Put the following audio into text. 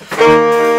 Música